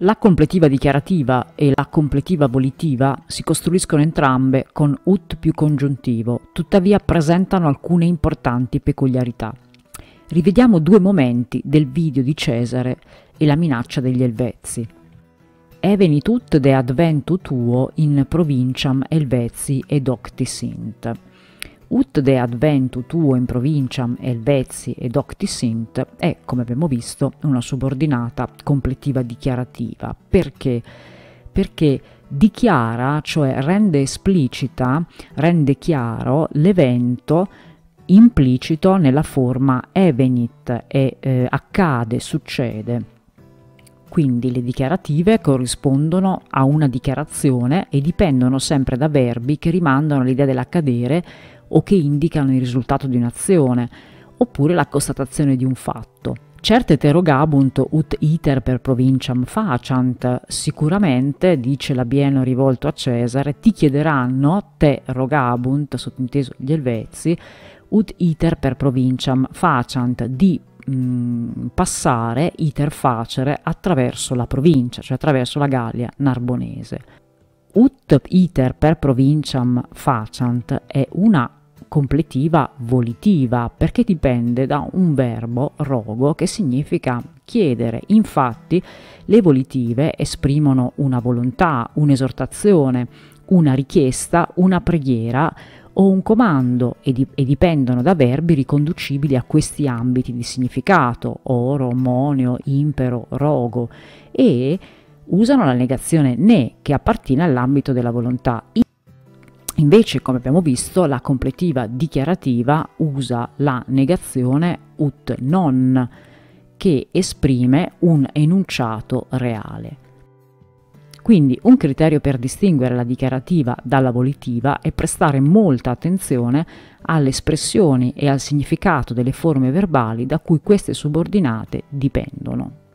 La completiva dichiarativa e la completiva volitiva si costruiscono entrambe con ut più congiuntivo, tuttavia presentano alcune importanti peculiarità. Rivediamo due momenti del video di Cesare e la minaccia degli Elvezi. Evenit ut de adventu tuo in provinciam Elvezi ed octi sint ut de adventu tuo in provinciam Elvezi ed octi sint è, come abbiamo visto, una subordinata completiva dichiarativa. Perché? Perché dichiara, cioè rende esplicita, rende chiaro l'evento implicito nella forma evenit e eh, accade, succede. Quindi le dichiarative corrispondono a una dichiarazione e dipendono sempre da verbi che rimandano all'idea dell'accadere o che indicano il risultato di un'azione, oppure la constatazione di un fatto. Certe terogabunt ut iter per provinciam faciant, sicuramente, dice l'Abieno rivolto a Cesare, ti chiederanno, te rogabunt, sottinteso gli Elvezi, ut iter per provinciam faciant, di mh, mm, passare, iter facere, attraverso la provincia, cioè attraverso la Gallia narbonese. Ut iter per provinciam faciant è una completiva volitiva perché dipende da un verbo rogo che significa chiedere. Infatti le volitive esprimono una volontà, un'esortazione, una richiesta, una preghiera o un comando e, di, e, dipendono da verbi riconducibili a questi ambiti di significato, oro, monio, impero, rogo e usano la negazione ne che appartiene all'ambito della volontà. Invece, come abbiamo visto, la completiva dichiarativa usa la negazione ut non, che esprime un enunciato reale. Quindi un criterio per distinguere la dichiarativa dalla volitiva è prestare molta attenzione alle espressioni e al significato delle forme verbali da cui queste subordinate dipendono.